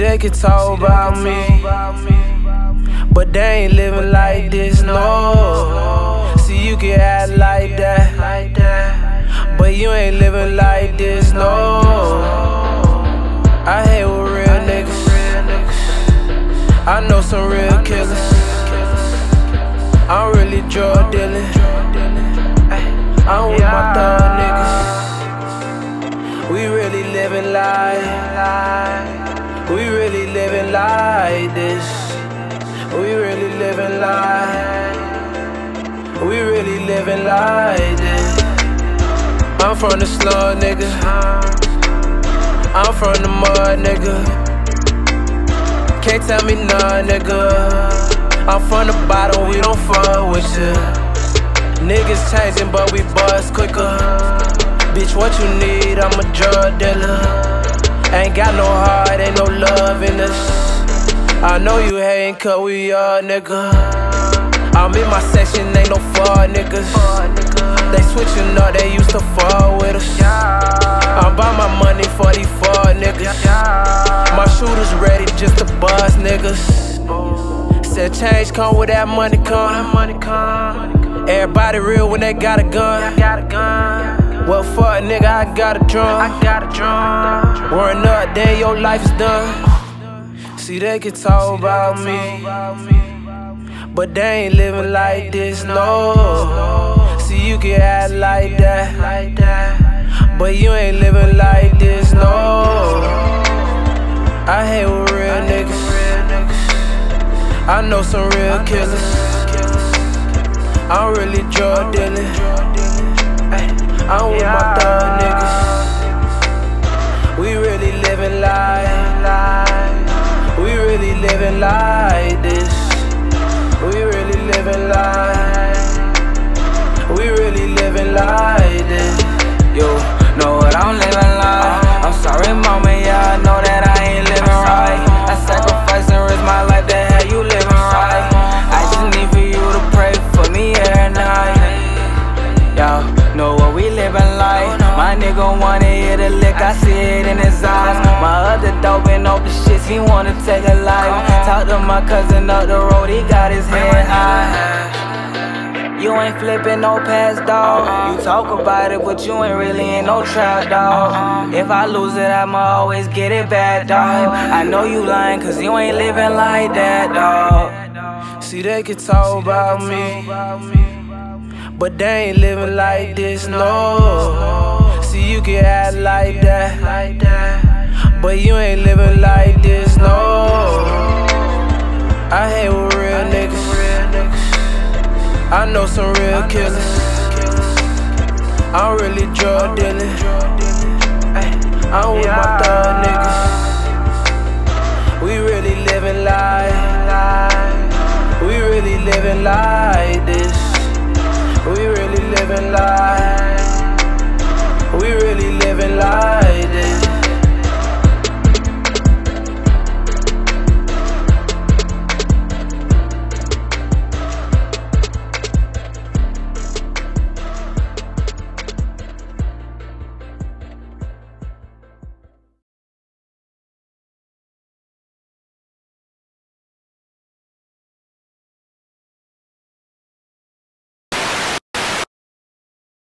they can talk about me, but they ain't living like this, no. See, you can act like that, but you ain't living like this, no. I hate with real niggas. I know some real killers. I'm really drug dealing. I'm with my thug niggas. This. I'm from the slum, nigga. I'm from the mud, nigga. Can't tell me none, nigga. I'm from the bottom, we don't fuck with you. Niggas changing, but we bust quicker. Bitch, what you need? I'm a drug dealer. Ain't got no heart, ain't no love in us. I know you hating cause we are nigga. I'm in my section, ain't no fraud niggas. They switching up, they used to fall with us. I'm by my money for these four niggas. My shooters ready just to bust niggas. Said change come with that money come. Everybody real when they got a gun. Well, fuck, nigga, I got a drum. I got a drum. Warring up, then your life is done. See, they can talk about me, but they ain't living like this, no. See, you can act like that, but you ain't living like this, no. I hate with real niggas. I know some real killers. I'm really drug dealing. I'm with my thug niggas. We really living life. We really living like off the shits, he wanna take a life. Talk to my cousin up the road, he got his head high. You ain't flipping no past, dog. You talk about it, but you ain't really in no trap, dog. If I lose it, I'ma always get it back, dog. I know you lying, cause you ain't living like that, dog. See, they can talk about me. But they ain't living like this, no. See, you can act like that. But you ain't living like I know some real killers. I'm really drug dealing. I'm with my thug niggas. We really living life. We really living like this. We really living life.